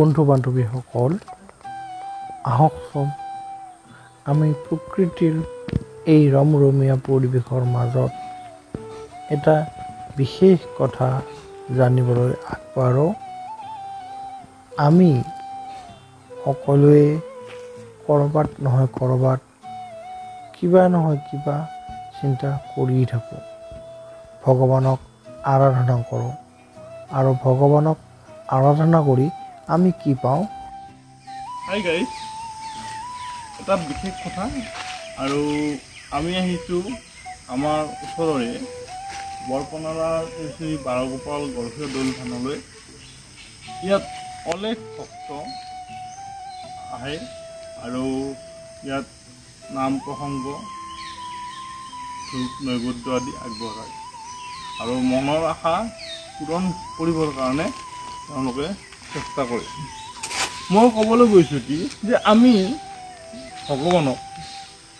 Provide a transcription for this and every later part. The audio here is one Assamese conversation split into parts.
বন্ধু বান্ধৱীসকল আহকচোন। আমি প্ৰকৃতিৰ এই ৰমৰমীয়া পৰিৱেশৰ মাজত এটা বিশেষ কথা জানিবলৈ আগবাঢ়োঁ। আমি সকলোৱে ক'ৰবাত নহয় ক'ৰবাত কিবা নহয় কিবা চিন্তা কৰি থাকোঁ। ভগৱানক আৰাধনা কৰোঁ আৰু ভগৱানক আৰাধনা কৰি আমি কি পাওঁ? হাই গাইজ এটা বিশেষ কথা আৰু আমি আহিছোঁ আমাৰ ওচৰৰে বৰপনাৰাৰ শ্ৰী বাৰগোপাল গৰখীয় দৌল থানলৈ। ইয়াত অলেখ ভক্ত আহে আৰু ইয়াত নাম প্ৰসংগ ধূপ নৈবদ্য আদি আগবঢ়ায়। আৰু মনৰ আশা পূৰণ কৰিবৰ কাৰণে তেওঁলোকে চেষ্টা কৰে মই ক'বলৈ গৈছোঁ কি যে আমি ভগৱানক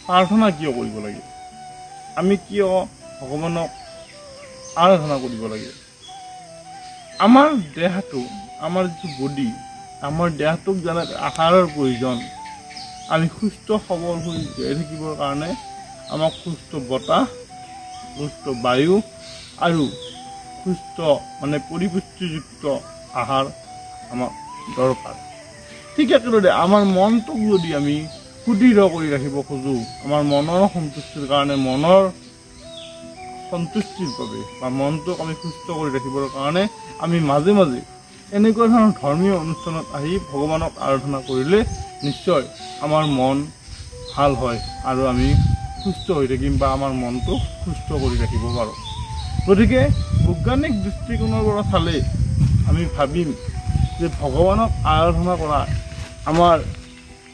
প্ৰাৰ্থনা কিয় কৰিব লাগে? আমি কিয় ভগৱানক আৰাধনা কৰিব লাগে? আমাৰ দেহটো আমাৰ যিটো বডি আমাৰ দেহটোক যেনে আহাৰৰ প্ৰয়োজন আমি সুস্থ সবল হৈ জীয়াই থাকিবৰ কাৰণে আমাক সুস্থ বতাহ সুস্থ বায়ু আৰু সুস্থ মানে পৰিপুষ্টিযুক্ত আহাৰ আমাক দৰকাৰ। ঠিক একেদৰে আমাৰ মনটোক যদি আমি সুদৃঢ় কৰি ৰাখিব খোজোঁ আমাৰ মনৰ সন্তুষ্টিৰ কাৰণে মনৰ সন্তুষ্টিৰ বাবে বা মনটোক আমি সুস্থ কৰি ৰাখিবৰ কাৰণে আমি মাজে মাজে এনেকুৱা ধৰণৰ ধৰ্মীয় অনুষ্ঠানত আহি ভগৱানক আৰাধনা কৰিলে নিশ্চয় আমাৰ মন ভাল হয় আৰু আমি সুস্থ হৈ থাকিম বা আমাৰ মনটো সুস্থ কৰি ৰাখিব পাৰোঁ। গতিকে বৈজ্ঞানিক দৃষ্টিকোণৰ পৰা চালে আমি ভাবিম যে ভগৱানক আৰাধনা কৰা আমাৰ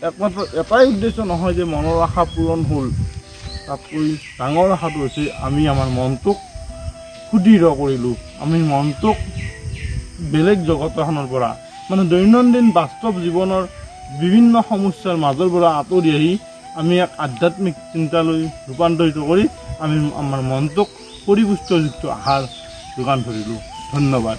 একমাত্ৰ এটাই উদ্দেশ্য নহয় যে মনৰ আশা পূৰণ হ'ল। তাতকৈ ডাঙৰ আশাটো হৈছে আমি আমাৰ মনটোক সুদৃঢ় কৰিলোঁ। আমি মনটোক বেলেগ জগত এখনৰ পৰা মানে দৈনন্দিন বাস্তৱ জীৱনৰ বিভিন্ন সমস্যাৰ মাজৰ পৰা আঁতৰি আহি আমি এক আধ্যাত্মিক চিন্তালৈ ৰূপান্তৰিত কৰি আমি আমাৰ মনটোক পৰিপুষ্টযুক্ত আহাৰ যোগান ধৰিলোঁ। ধন্যবাদ।